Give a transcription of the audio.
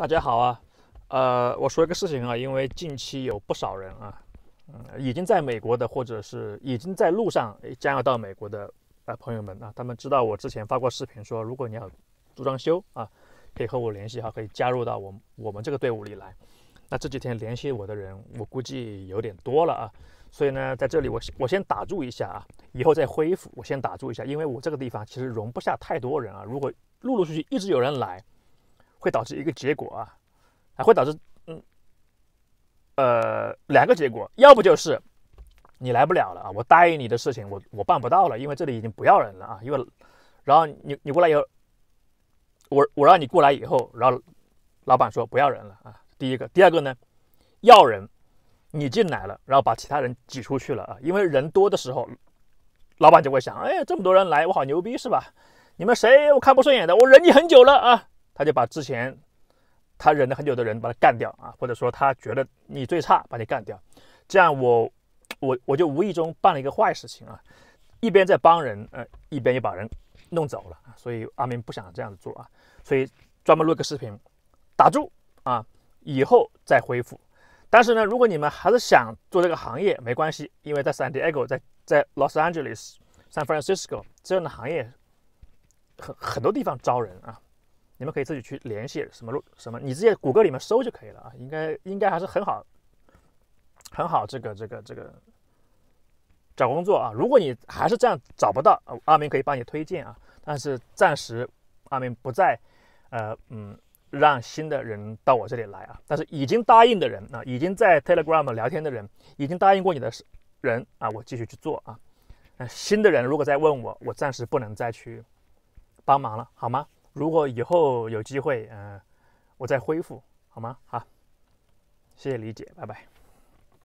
大家好啊，呃，我说一个事情啊，因为近期有不少人啊，嗯，已经在美国的，或者是已经在路上将要到美国的呃朋友们啊，他们知道我之前发过视频说，如果你要做装修啊，可以和我联系哈，可以加入到我我们这个队伍里来。那这几天联系我的人，我估计有点多了啊，所以呢，在这里我我先打住一下啊，以后再恢复，我先打住一下，因为我这个地方其实容不下太多人啊，如果陆陆续续一直有人来。会导致一个结果啊，还会导致嗯呃两个结果，要不就是你来不了了啊，我答应你的事情我我办不到了，因为这里已经不要人了啊，因为然后你你过来以后，我我让你过来以后，然后老板说不要人了啊，第一个，第二个呢要人，你进来了，然后把其他人挤出去了啊，因为人多的时候，老板就会想，哎，这么多人来，我好牛逼是吧？你们谁我看不顺眼的，我忍你很久了啊。他就把之前他忍了很久的人把他干掉啊，或者说他觉得你最差，把你干掉，这样我我我就无意中办了一个坏事情啊，一边在帮人，呃，一边又把人弄走了所以阿明不想这样子做啊，所以专门录个视频，打住啊，以后再恢复。但是呢，如果你们还是想做这个行业，没关系，因为在 San Diego，在在 Los Angeles、San Francisco 这样的行业，很很多地方招人啊。你们可以自己去联系什么路什么，你直接谷歌里面搜就可以了啊，应该应该还是很好，很好这个这个这个找工作啊。如果你还是这样找不到，阿明可以帮你推荐啊。但是暂时阿明不再呃嗯让新的人到我这里来啊。但是已经答应的人啊，已经在 Telegram 聊天的人，已经答应过你的人啊，我继续去做啊。那新的人如果再问我，我暂时不能再去帮忙了，好吗？如果以后有机会，嗯，我再恢复，好吗？好，谢谢理解，拜拜。